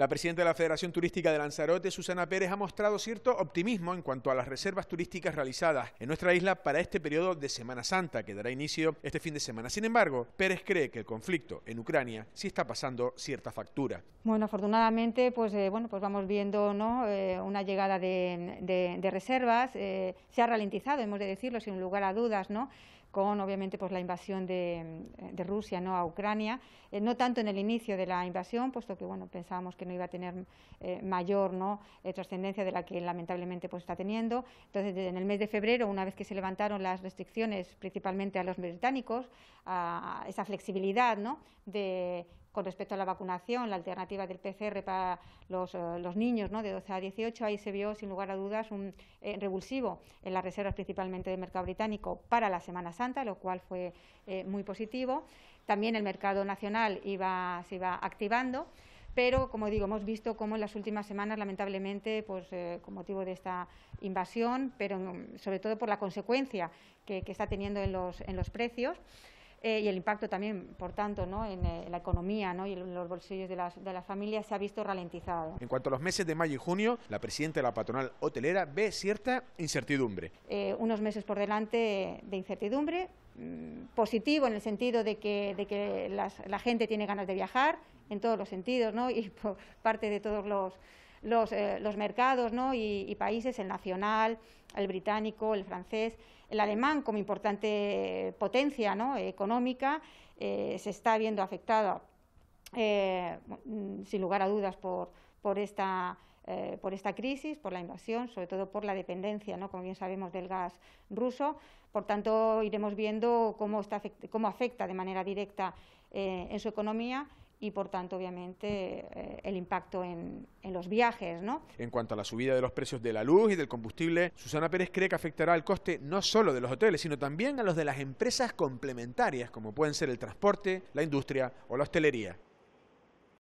La presidenta de la Federación Turística de Lanzarote, Susana Pérez, ha mostrado cierto optimismo en cuanto a las reservas turísticas realizadas en nuestra isla para este periodo de Semana Santa, que dará inicio este fin de semana. Sin embargo, Pérez cree que el conflicto en Ucrania sí está pasando cierta factura. Bueno, afortunadamente, pues eh, bueno, pues vamos viendo ¿no? Eh, una llegada de, reservas. Eh, se ha ralentizado, hemos de decirlo, sin lugar a dudas, ¿no? con obviamente pues la invasión de, Rusia ¿no? a Ucrania, no tanto en el inicio de la invasión, puesto que bueno pensábamos que no iba a tener mayor ¿no? trascendencia de la que lamentablemente pues está teniendo. Entonces, en el mes de febrero, una vez que se levantaron las restricciones, principalmente a los británicos, a esa flexibilidad ¿no? de con respecto a la vacunación, la alternativa del PCR para los, eh, niños ¿no? de 12 a 18, ahí se vio sin lugar a dudas un eh, revulsivo en las reservas principalmente del mercado británico para la Semana Santa, lo cual fue eh, muy positivo. También el mercado nacional iba, se iba activando. Pero, como digo, hemos visto cómo en las últimas semanas, lamentablemente, pues, con motivo de esta invasión, pero sobre todo por la consecuencia que, que está teniendo en los, en los precios, eh, y el impacto también, por tanto, ¿no? en, eh, la economía ¿no? y en los bolsillos de las, de las familias se ha visto ralentizado. En cuanto a los meses de mayo y junio, la presidenta de la patronal hotelera ve cierta incertidumbre. Eh, unos meses por delante de incertidumbre, positivo en el sentido de que, de que la gente tiene ganas de viajar, en todos los sentidos, ¿no? y por parte de todos los los, eh, mercados ¿no? y, países, el nacional, el británico, el francés, el alemán como importante potencia ¿no? económica, eh, se está viendo afectado, eh, sin lugar a dudas, por, por esta por esta crisis, por la invasión, sobre todo por la dependencia, ¿no? como bien sabemos, del gas ruso. Por tanto, iremos viendo cómo, está, cómo afecta de manera directa en su economía y por tanto obviamente eh, el impacto en, en, los viajes. ¿no? En cuanto a la subida de los precios de la luz y del combustible, Susana Pérez cree que afectará al coste no solo de los hoteles, sino también a los de las empresas complementarias, como pueden ser el transporte, la industria o la hostelería.